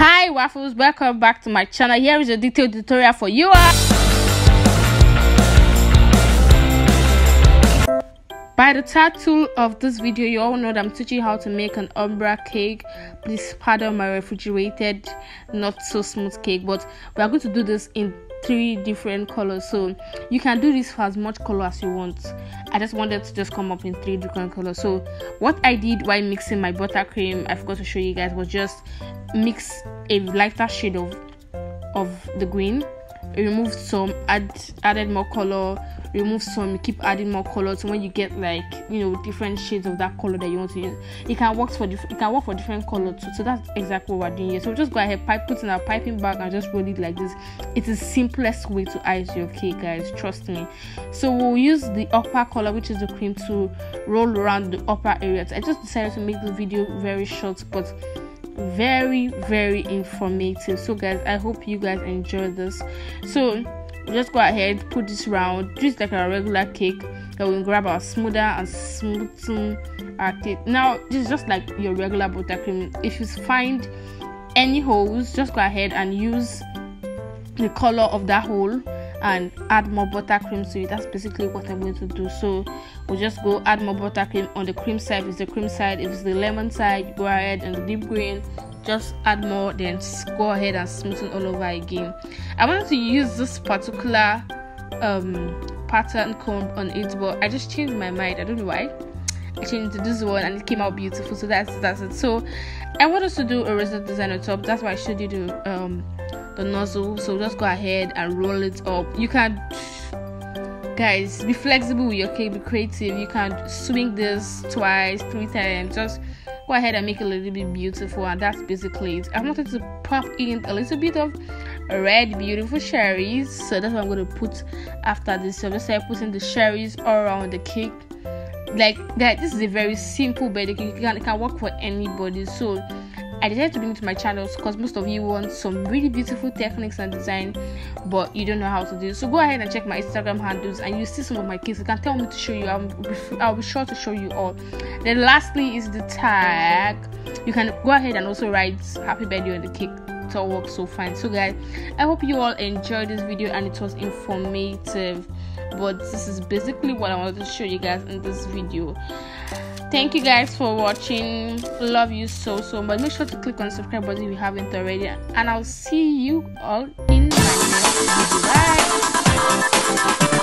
hi waffles. Welcome back to my channel. Here is a detailed tutorial for you by the title of this video you all know that i'm teaching how to make an ombre cake. Please pardon my refrigerated not so smooth cake but we are going to do this in three different colors. So you can do this for as much color as you want. I just wanted to just come up in three different colors. So what i did while mixing my buttercream i forgot to show you guys was just mix a lighter shade of of the green removed some add added more color remove some keep adding more color so when you get like you know different shades of that color that you want to use. It can work for different it can work for different color too. So that's exactly what we're doing here. So just go ahead pipe put in our piping bag and just roll it like this. It is the simplest way to ice your cake guys. Trust me. So we'll use the upper color which is the cream to roll around the upper areas. I just decided to make the video very short but very very informative. So guys i hope you guys enjoy this. So just go ahead put this round just like a regular cake. Then we grab our smoother and smoothen our cake. Now this is just like your regular buttercream if you find any holes just go ahead and use the color of that hole and add more buttercream to it. That's basically what i'm going to do. So we'll just go add more buttercream on the cream side. If it's the cream side if it's the lemon side go ahead and the deep green. Just add more then go ahead and smoothen all over again. I wanted to use this particular um pattern comb on it but i just changed my mind. I don't know why. I changed to this one and it came out beautiful. So that's that's it. So I wanted to do a result design on top. That's why I showed you the um the nozzle so just go ahead and roll it up. You can guys be flexible with your cake be creative. You can swing this twice three times. Just go ahead and make it a little bit beautiful and that's basically it. I wanted to pop in a little bit of red beautiful cherries. So that's what i'm going to put after this. So i'm just start putting the cherries all around the cake. Like that this is a very simple birthday cake you can, it can work for anybody. So I decided to bring it to my channel because most of you want some really beautiful techniques and design, but you don't know how to do it. So go ahead and check my Instagram handles, and you see some of my cakes. You can tell me to show you. I'll be, I'll be sure to show you all. Then lastly is the tag. You can go ahead and also write happy birthday on the cake. It all works so fine. So guys, I hope you all enjoyed this video and it was informative. But this is basically what I wanted to show you guys in this video. Thank you guys for watching. Love you so so much. Make sure to click on the subscribe button if you haven't already. And i'll see you all in my next video. Bye